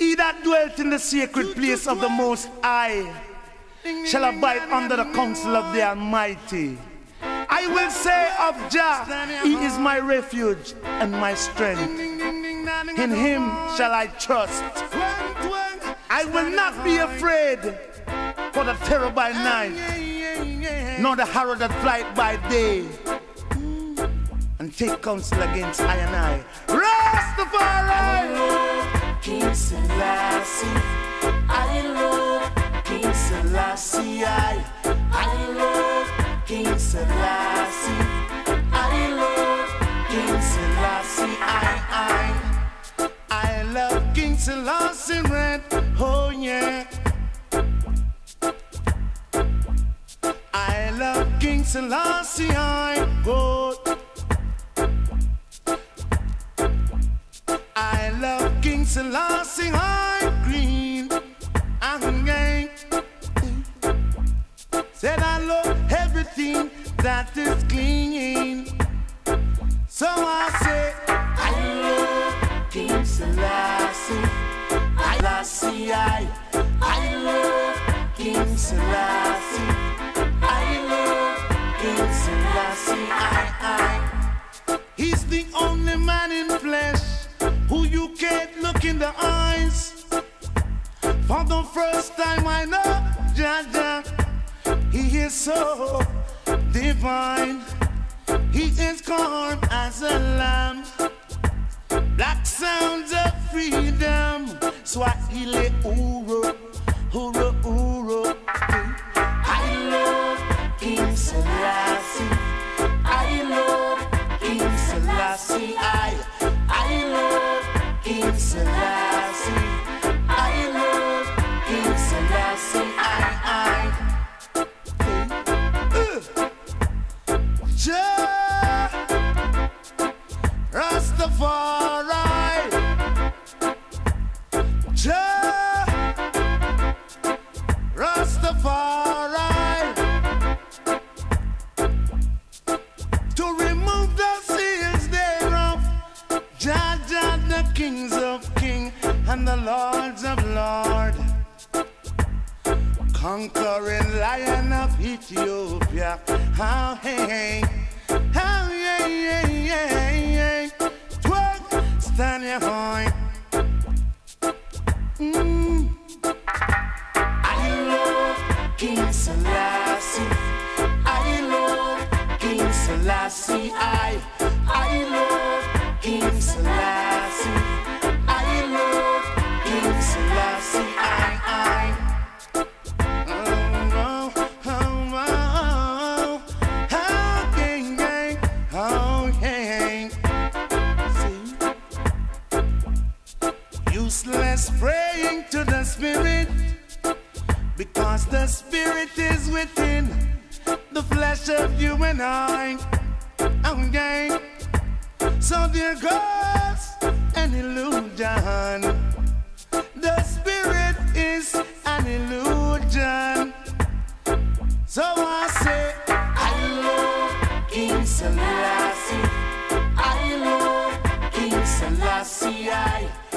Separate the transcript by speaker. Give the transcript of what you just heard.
Speaker 1: He that dwelt in the sacred place of the Most High shall abide under the counsel of the Almighty. I will say of Jah, He is my refuge and my strength.
Speaker 2: In Him
Speaker 1: shall I trust. I will not be afraid for the terror by night, nor the horror that flight by day. And take counsel against I and I. Rastafari! Selassie. I love King Selassie. I, I love King Selassie. I love King Selassie. I, I, love King Selassie red. Oh yeah. I love King Selassie. I go. I Selassie I'm. Said I love everything that is clean. So I I love King Selassie. I I I love King Selassie. Who you can't look in the eyes. For the first time I know Jah Jah, he is so divine. He is calm as a lamb. Black sounds of freedom. Swahili Uhuru, Uhuru, Uhuru. I love King Selassie. I love King Selassie. Rastafari. Jah, Rastafari. To remove the seals thereof. Jah, the kings of kings and the lords of lords. Conquering lion of Ethiopia. How hey, how I, I love King Selassie. I love King Selassie. I, I. Oh, oh, oh, oh, oh, gang, gang, oh, gang. See? Useless praying to the Spirit because the Spirit is within the flesh of you and I our gang. So there goes an illusion. The spirit is an illusion. So I say, I love King Selassie. I love King Selassie. I